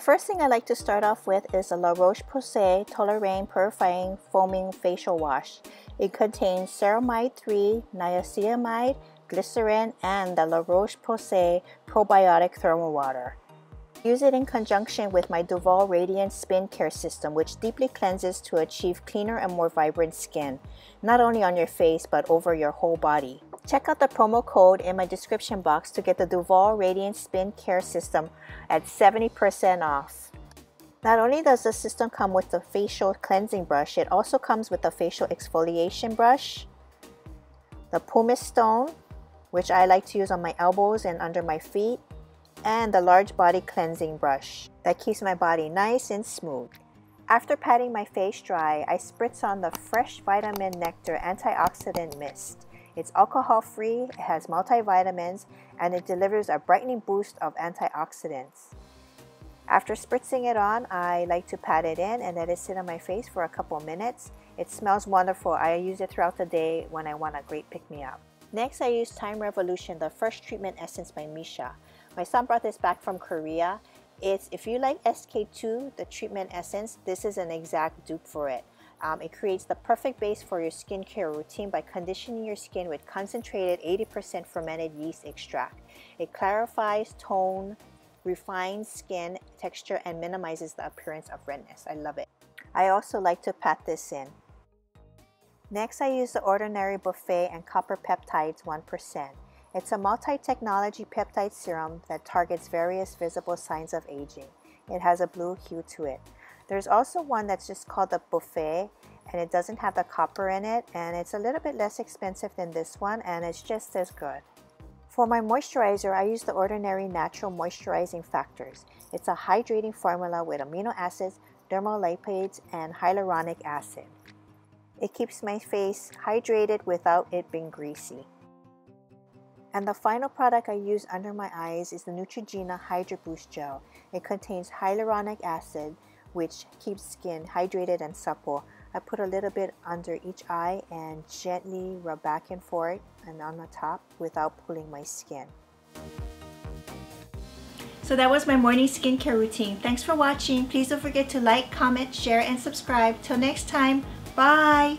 The first thing I like to start off with is the La Roche-Posay Toleriane Purifying Foaming Facial Wash. It contains ceramide 3, niacinamide, glycerin, and the La Roche-Posay Probiotic Thermal Water. Use it in conjunction with my Duvolle Radiant Spin Care System, which deeply cleanses to achieve cleaner and more vibrant skin, not only on your face but over your whole body. Check out the promo code in my description box to get the Duvolle Radiant Spin Care System at 70% off. Not only does the system come with the facial cleansing brush, it also comes with the facial exfoliation brush, the pumice stone, which I like to use on my elbows and under my feet, and the large body cleansing brush that keeps my body nice and smooth. After patting my face dry, I spritz on the Fresh Vitamin Nectar Antioxidant Mist. It's alcohol free, it has multivitamins, and it delivers a brightening boost of antioxidants. After spritzing it on, I like to pat it in and let it sit on my face for a couple minutes. It smells wonderful. I use it throughout the day when I want a great pick-me-up. Next, I use Time Revolution, the First Treatment Essence by Missha. My son brought this back from Korea. It's, if you like SK2, the treatment essence, this is an exact dupe for it. Um, it creates the perfect base for your skincare routine by conditioning your skin with concentrated 80% fermented yeast extract. It clarifies tone, refines skin texture, and minimizes the appearance of redness. I love it. I also like to pat this in. Next, I use the Ordinary Buffet and Copper Peptides 1%. It's a multi-technology peptide serum that targets various visible signs of aging. It has a blue hue to it. There's also one that's just called the Buffet and it doesn't have the copper in it and it's a little bit less expensive than this one and it's just as good. For my moisturizer, I use the Ordinary Natural Moisturizing Factors. It's a hydrating formula with amino acids, dermal lipids, and hyaluronic acid. It keeps my face hydrated without it being greasy. And the final product I use under my eyes is the Neutrogena Hydra Boost Gel. It contains hyaluronic acid, which keeps skin hydrated and supple. I put a little bit under each eye and gently rub back and forth and on the top without pulling my skin. So that was my morning skincare routine. Thanks for watching. Please don't forget to like, comment, share, and subscribe. Till next time, bye!